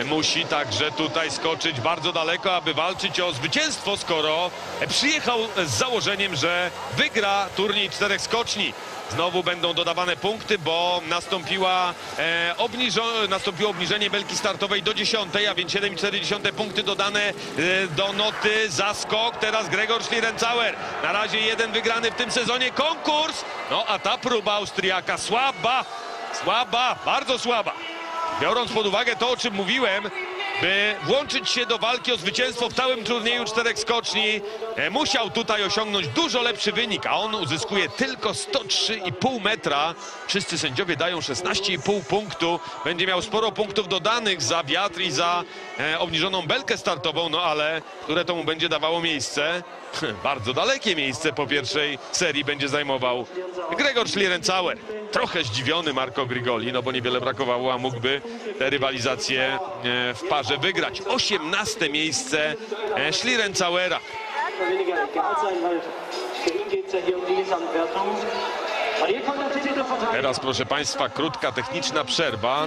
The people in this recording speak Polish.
e, musi także tutaj skoczyć bardzo daleko, aby walczyć o zwycięstwo, skoro przyjechał z założeniem, że wygra turniej czterech skoczni. Znowu będą dodawane punkty, bo nastąpiła, e, obniżo, nastąpiło obniżenie belki startowej do 10, a więc 7,4 punkty dodane e, do noty za skok. Teraz Gregor Schlierencauer. Na razie jeden wygrany w tym sezonie konkurs. No a ta próba Austriaka słaba, słaba, bardzo słaba. Biorąc pod uwagę to, o czym mówiłem, by włączyć się do walki o zwycięstwo w całym turnieju czterech skoczni, e, musiał tutaj osiągnąć dużo lepszy wynik, a on uzyskuje tylko 103,5 metra. Wszyscy sędziowie dają 16,5 punktu. Będzie miał sporo punktów dodanych za wiatr i za e, obniżoną belkę startową, no ale które to mu będzie dawało miejsce? Bardzo dalekie miejsce po pierwszej serii będzie zajmował Gregor Schlierencauer. Trochę zdziwiony Marco Grigoli, no bo niewiele brakowało, a mógłby tę rywalizację e, w parze wygrać. 18 miejsce der Titelverteidiger. Teraz proszę Państwa krótka techniczna przerwa na